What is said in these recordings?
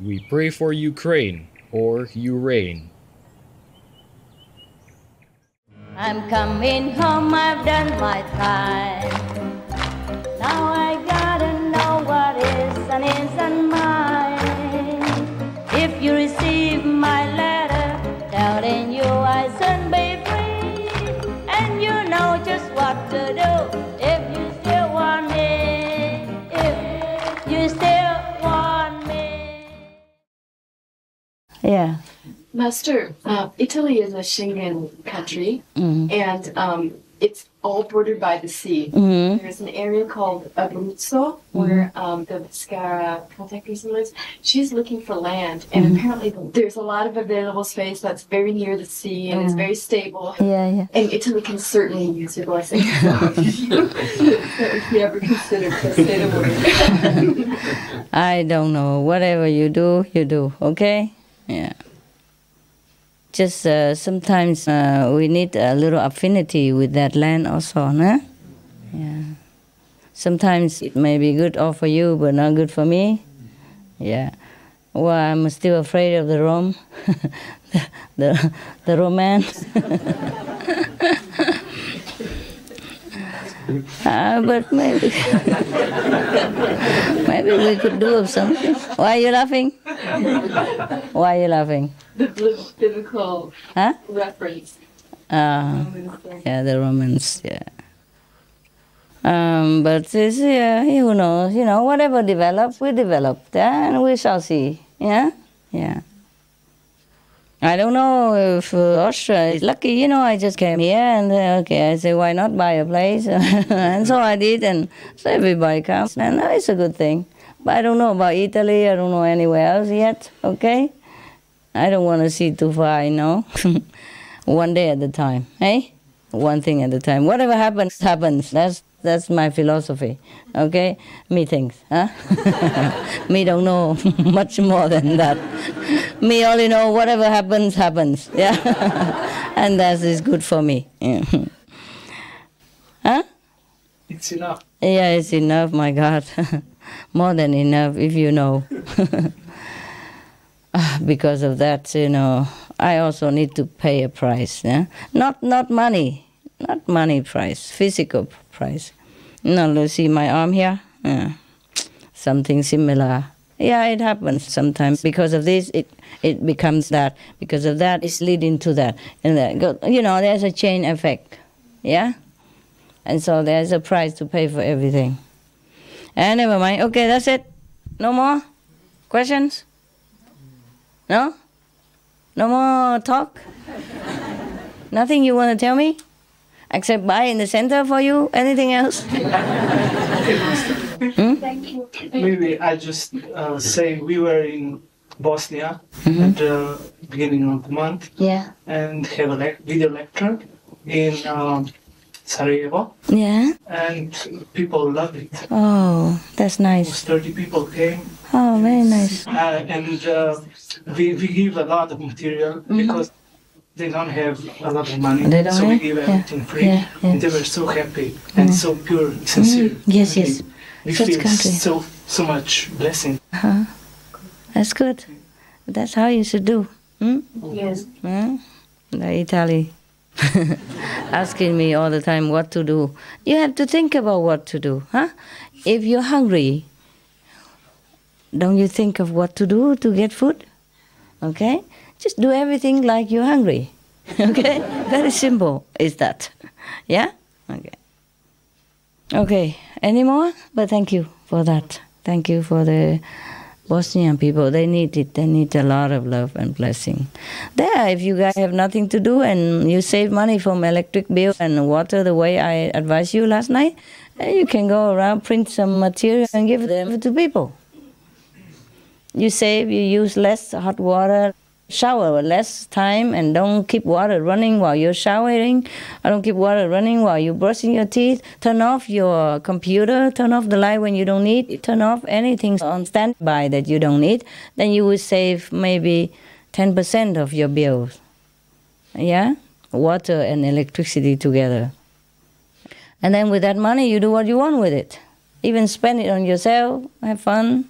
We pray for Ukraine or Ukraine. I'm coming home, I've done my time. Now I gotta know what is and isn't mine. If you receive my letter telling you I soon be free, and you know just what to do if you still want me, if you still Yeah. Master, uh, Italy is a Schengen country, and um, it's all bordered by the sea. There's an area called Abruzzo where um, the Pescara contact person lives. She's looking for land, and apparently there's a lot of available space that's very near the sea and it's very stable. Yeah, yeah. And Italy can certainly use your blessing. if you ever consider to stay the word. I don't know. Whatever you do, you do. Okay? Yeah. Just uh, sometimes uh, we need a little affinity with that land also, no? Yeah. Sometimes it may be good all for you, but not good for me. Yeah. Well, I'm still afraid of the Rome, the, the, the romance. Uh, but maybe, maybe we could do something. Why are you laughing? Why are you laughing? The biblical Huh? reference. Uh, yeah, the Romans, yeah. Um, but it's, yeah, who knows? You know, whatever develops, we develop, and we shall see. Yeah, yeah. I don't know if uh, Austria is lucky. You know, I just came here and uh, okay, I say why not buy a place, and so I did, and so everybody comes, and uh, it's a good thing. But I don't know about Italy. I don't know anywhere else yet. Okay, I don't want to see too far. You know, one day at a time. Hey, one thing at a time. Whatever happens, happens. That's that's my philosophy. Okay, me thinks, huh? me don't know much more than that. Me all only know whatever happens, happens. Yeah, and that is good for me. Yeah. huh? It's enough. Yeah, it's enough, my God. More than enough, if you know. Because of that, you know, I also need to pay a price. Yeah? Not not money, not money price, physical price. No, you see my arm here? Yeah. Something similar. Yeah, it happens sometimes. Because of this, it, it becomes that. Because of that, it's leading to that. And that, you know, there's a chain effect. Yeah? And so there's a price to pay for everything. And never mind. Okay, that's it. No more questions? No? No more talk? Nothing you want to tell me? Except buy in the center for you? Anything else? Maybe I just uh, say we were in Bosnia at the beginning of the month Yeah. and have a lec- video lecture in um, Sarajevo, Yeah? and people loved it. Oh, that's nice. Almost 30 people came, Oh, very nice. uh, and uh, we, we give a lot of material because they don't have a lot of money, They don't so we have? give Yeah. everything free, Yeah, yeah. and they were so happy and so pure, sincere. Yes, I yes. Think We Such feel country. so so much blessing. Uh-huh. That's good. That's how you should do. Hmm? Yes. Hmm? The Italy. Asking me all the time what to do. You have to think about what to do, huh? If you're hungry, don't you think of what to do to get food? Okay? Just do everything like you're hungry. Okay? Very simple is that. Yeah? Okay. Okay. Any more? But thank you for that. Thank you for the Bosnian people. They need it. They need a lot of love and blessing. There, if you guys have nothing to do and you save money from electric bill and water the way I advised you last night, then you can go around, print some material and give them to people. You save, you use less hot water, shower less time, and don't keep water running while you're showering. I don't keep water running while you're brushing your teeth. Turn off your computer, turn off the light when you don't need it, turn off anything on standby that you don't need. Then you will save maybe 10% of your bills. Yeah? Water and electricity together. And then with that money, you do what you want with it. Even spend it on yourself, have fun,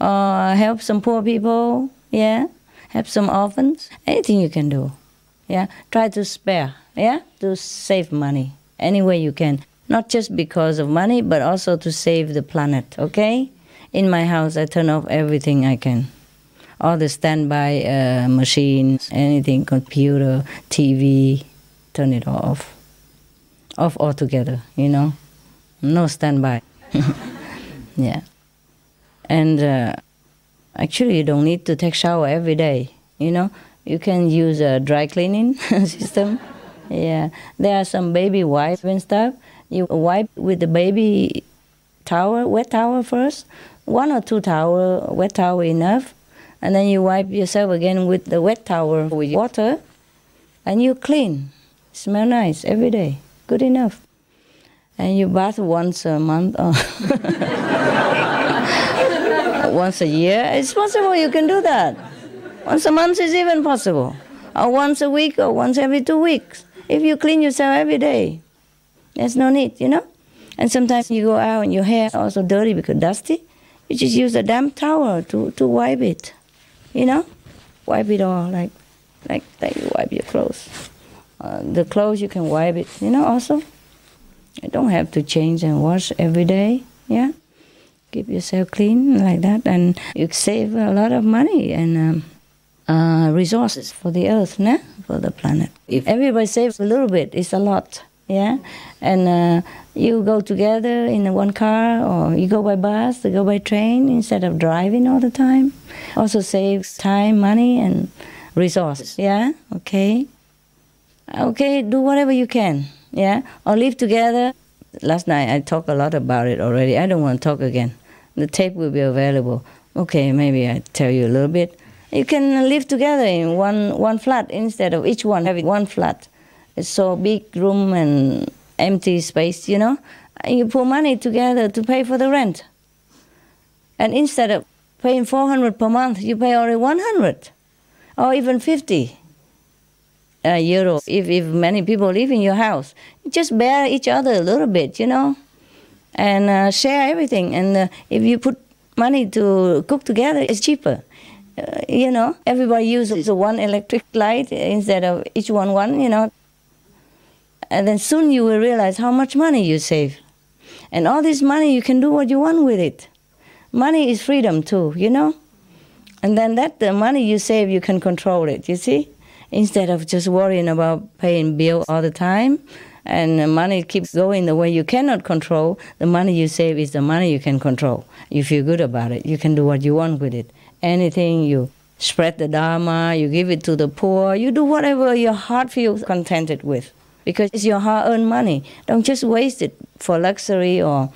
or help some poor people, yeah, help some orphans, anything you can do, yeah. Try to spare, yeah, to save money any way you can, not just because of money, but also to save the planet, okay? In my house, I turn off everything I can. All the standby uh, machines, anything, computer, TV, turn it off. Off altogether, you know? No standby. yeah. And uh, actually, you don't need to take shower every day. You know, you can use a dry cleaning system. Yeah, there are some baby wipes and stuff. You wipe with the baby towel, wet towel first, one or two towel, wet towel enough, and then you wipe yourself again with the wet towel with water, and you clean. Smell nice every day. Good enough. And you bath once a month. Oh. Once a year. It's possible you can do that. Once a month is even possible. Or once a week or once every two weeks. If you clean yourself every day, there's no need, you know? And sometimes you go out and your hair also dirty because dusty. You just use a damp towel to, to wipe it, you know? Wipe it all like, like, like you wipe your clothes. Uh, the clothes you can wipe it, you know, also. You don't have to change and wash every day, yeah? Keep yourself clean like that, and you save a lot of money and um, uh, resources for the earth, né? for the planet. If everybody saves a little bit, it's a lot, yeah. And uh, you go together in one car, or you go by bus, you go by train instead of driving all the time. Also saves time, money, and resources. Yeah. Okay. Okay. Do whatever you can. Yeah. Or live together. Last night I talked a lot about it already. I don't want to talk again the tape will be available. Okay, maybe I tell you a little bit. You can live together in one, one flat instead of each one having one flat. It's so big room and empty space, you know. You put money together to pay for the rent. And instead of paying 400 per month, you pay only 100 or even 50 uh, euro. If, if many people live in your house, just bear each other a little bit, you know and uh, share everything. And uh, if you put money to cook together, it's cheaper. Uh, you know, everybody uses one electric light instead of each one one. You know, and then soon you will realize how much money you save, and all this money you can do what you want with it. Money is freedom too, you know. And then that the money you save, you can control it. You see, instead of just worrying about paying bill all the time and money keeps going the way you cannot control, the money you save is the money you can control. You feel good about it. You can do what you want with it. Anything you spread the dharma, you give it to the poor, you do whatever your heart feels contented with. Because it's your hard earned money. Don't just waste it for luxury or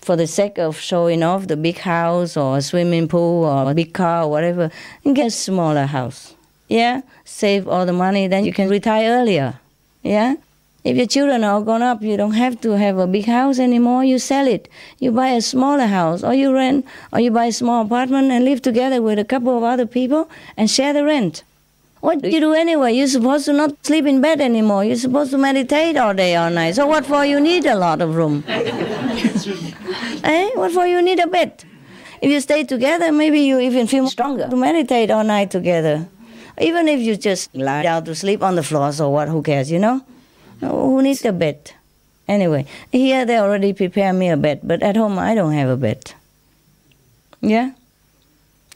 for the sake of showing off the big house or swimming pool or a big car or whatever. And get a smaller house. Yeah? Save all the money, then you can retire earlier. Yeah? If your children are grown up, you don't have to have a big house anymore. You sell it. You buy a smaller house, or you rent, or you buy a small apartment and live together with a couple of other people and share the rent. What do you do anyway? You're supposed to not sleep in bed anymore. You're supposed to meditate all day, all night. So what for you need a lot of room? eh? What for you need a bed? If you stay together, maybe you even feel stronger to meditate all night together. Even if you just lie down to sleep on the floor, so what? Who cares, you know? Who needs a bed? Anyway, here they already prepare me a bed, but at home I don't have a bed. Yeah?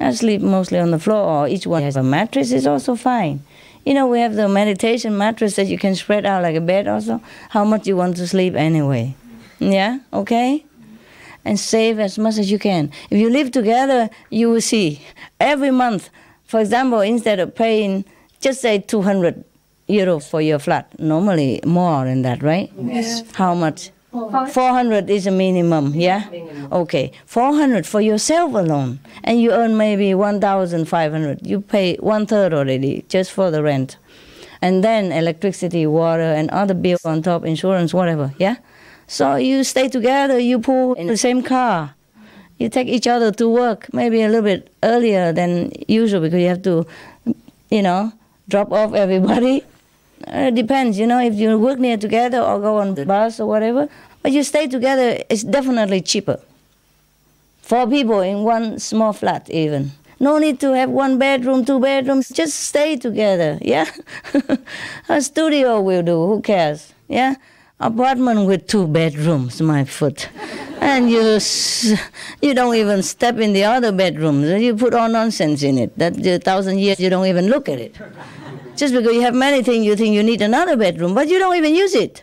I sleep mostly on the floor, or each one has a mattress, it's also fine. You know, we have the meditation mattress that you can spread out like a bed also. How much you want to sleep anyway. Yeah? Okay? And save as much as you can. If you live together, you will see every month, for example, instead of paying, just say 200 euro for your flat. Normally more than that, right? Yes. How much? 400 is a minimum, yeah? Okay, 400 for yourself alone, and you earn maybe 1,500. You pay one third already just for the rent. And then electricity, water, and other bills on top, insurance, whatever, yeah? So you stay together, you pull in the same car. You take each other to work, maybe a little bit earlier than usual because you have to, you know, drop off everybody Uh, it depends, you know, if you work near together or go on the bus or whatever. But you stay together, it's definitely cheaper Four people in one small flat, even. No need to have one bedroom, two bedrooms. Just stay together. Yeah. a studio will do. Who cares? Yeah. Apartment with two bedrooms, my foot. And you, you don't even step in the other bedroom. You put all nonsense in it. That a thousand years you don't even look at it. Just because you have many things, you think you need another bedroom, but you don't even use it.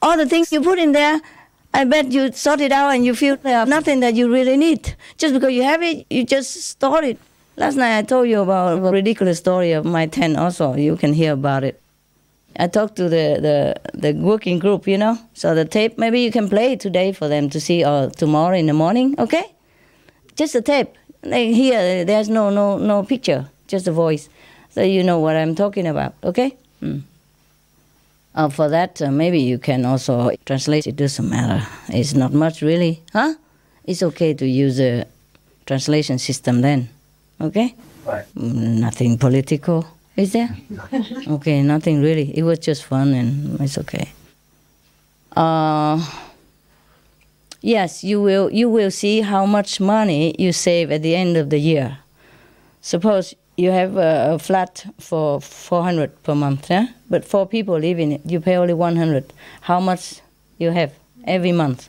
All the things you put in there, I bet you sort it out and you feel there are nothing that you really need. Just because you have it, you just store it. Last night I told you about a ridiculous story of my tent also. You can hear about it. I talked to the, the, the working group, you know. So the tape, maybe you can play today for them to see or tomorrow in the morning, okay? Just a tape. They hear, there's no, no, no picture, just a voice. So you know what I'm talking about, okay? Mm. Uh, for that, uh, maybe you can also translate. It doesn't matter. It's not much really, huh? It's okay to use a translation system then, okay? Right. Mm, Nothing political, is there? okay, nothing really. It was just fun and it's okay. Uh, yes, you will. You will see how much money you save at the end of the year. Suppose you have a, a flat for 400 per month, yeah? but four people live in it. You pay only 100. How much you have every month?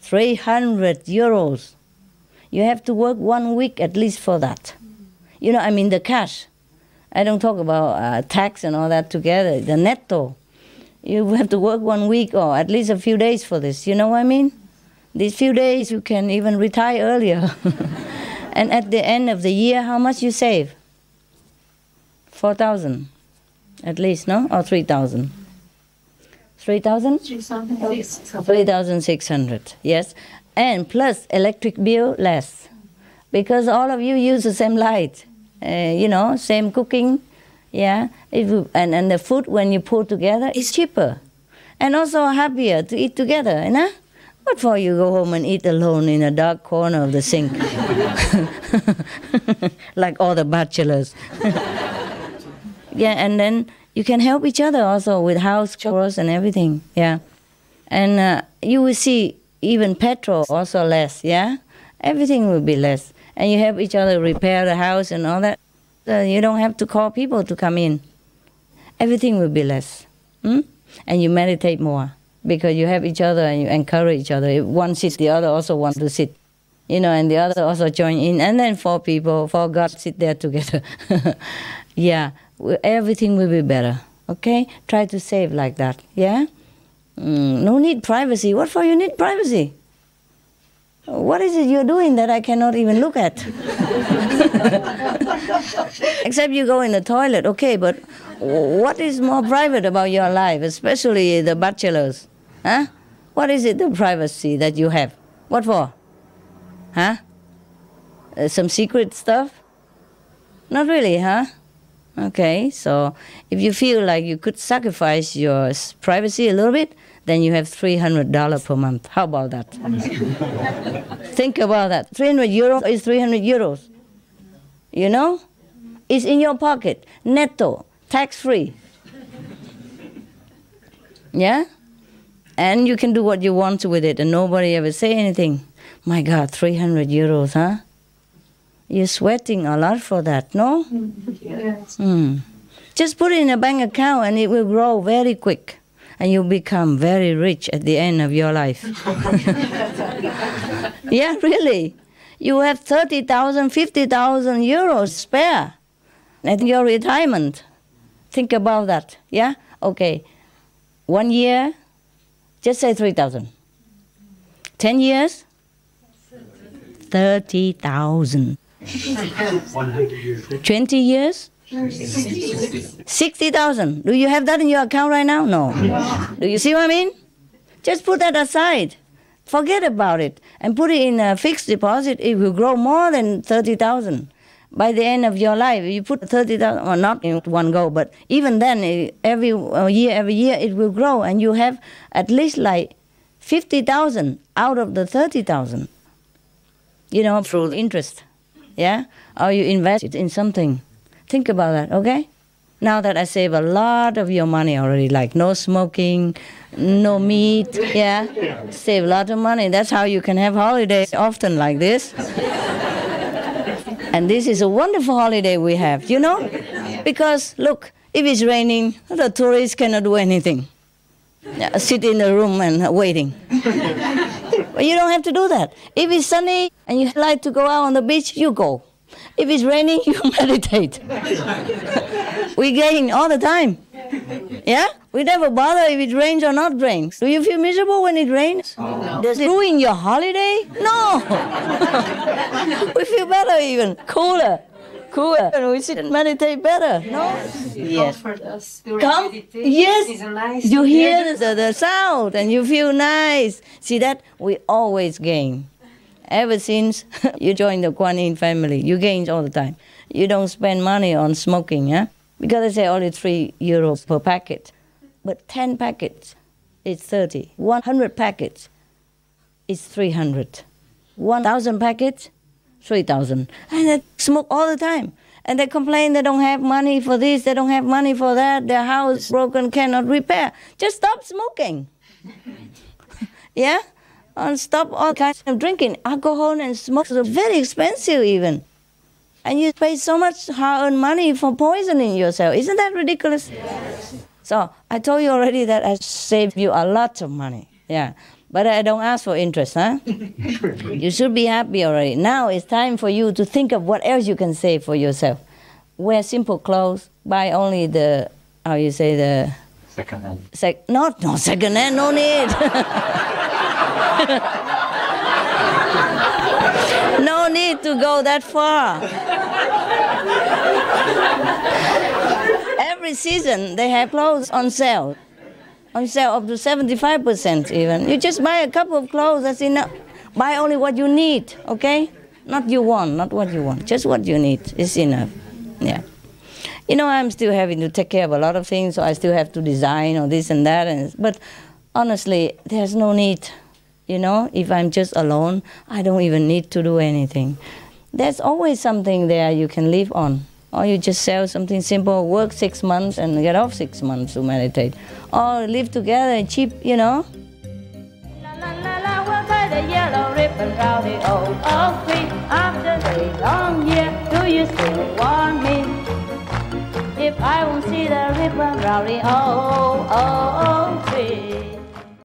300 euros. You have to work one week at least for that. You know, I mean the cash. I don't talk about uh, tax and all that together. The netto. You have to work one week or at least a few days for this. You know what I mean? These few days you can even retire earlier. and at the end of the year, how much you save? 4,000 at least, no? Or 3,000? 3,000? 3,600, yes. And plus electric bill less. Because all of you use the same light, uh, you know, same cooking, yeah. If you, and, and the food, when you put together, is cheaper. And also happier to eat together, you know? What for you go home and eat alone in a dark corner of the sink? like all the bachelors. yeah, and then you can help each other also with house chores and everything. Yeah, and uh, you will see even petrol also less. Yeah, everything will be less, and you help each other repair the house and all that. Uh, you don't have to call people to come in. Everything will be less, hmm? and you meditate more because you have each other and you encourage each other. If one sits, the other also wants to sit you know, and the other also join in, and then four people, four gods sit there together. yeah, everything will be better. Okay, try to save like that. Yeah, mm, no need privacy. What for you need privacy? What is it you're doing that I cannot even look at? Except you go in the toilet, okay, but what is more private about your life, especially the bachelors? Huh? What is it, the privacy that you have? What for? Huh? Uh, some secret stuff? Not really, huh? Okay, so if you feel like you could sacrifice your privacy a little bit, then you have $300 per month. How about that? Think about that. 300 euros is 300 euros. You know? It's in your pocket, netto, tax free. Yeah? And you can do what you want with it and nobody ever say anything. My God, 300 euros, huh? You're sweating a lot for that, no? Yes. Hmm. Just put it in a bank account and it will grow very quick. And you'll become very rich at the end of your life. yeah, really. You have 30,000, 50,000 euros spare at your retirement. Think about that. Yeah? Okay. One year, just say 3,000. 10 years, 30,000. 20 years, 60,000. Do you have that in your account right now? No. Do you see what I mean? Just put that aside. Forget about it and put it in a fixed deposit. It will grow more than 30,000 by the end of your life. You put 30,000, well, not in one go, but even then, eh, every uh, year, every year, it will grow and you have at least like 50,000 out of the 30,000, you know, through interest. Yeah? Or you invest it in something. Think about that, okay? Now that I save a lot of your money already, like no smoking, no meat, yeah, save a lot of money. That's how you can have holidays often like this. and this is a wonderful holiday we have, you know? Because look, if it's raining, the tourists cannot do anything. Yeah, sit in the room and waiting. but you don't have to do that. If it's sunny and you like to go out on the beach, you go. If it's raining, you meditate. we gain all the time. Yeah? We never bother if it rains or not rains. Do you feel miserable when it rains? no. Does it ruin your holiday? No. we feel better even, cooler. Cooler. And we sit and meditate better. No? Yes. Us Come. Yes. Nice you hear the, the sound and you feel nice. See that? We always gain. Ever since you joined the Kuan Yin family, you gain all the time. You don't spend money on smoking, yeah? Because they say only three euros per packet. But 10 packets is 30. 100 packets is 300. 1,000 packets, 3,000. And they smoke all the time. And they complain they don't have money for this, they don't have money for that, their house broken, cannot repair. Just stop smoking. yeah? and stop all kinds of drinking. Alcohol and smoke are very expensive even. And you pay so much hard-earned money for poisoning yourself. Isn't that ridiculous? Yes. So I told you already that I saved you a lot of money. Yeah. But I don't ask for interest, huh? you should be happy already. Now it's time for you to think of what else you can save for yourself. Wear simple clothes, buy only the, how you say, the... Second hand. Sec- not, no, second hand, no need. no need to go that far. Every season they have clothes on sale, on sale up to 75% even. You just buy a couple of clothes, that's enough. Buy only what you need, okay? Not you want, not what you want, just what you need is enough. Yeah. You know, I'm still having to take care of a lot of things, so I still have to design or this and that. And, but honestly, there's no need you know, if I'm just alone, I don't even need to do anything. There's always something there you can live on. Or you just sell something simple, work six months and get off six months to meditate. Or live together cheap, you know. If I won't see the ribbon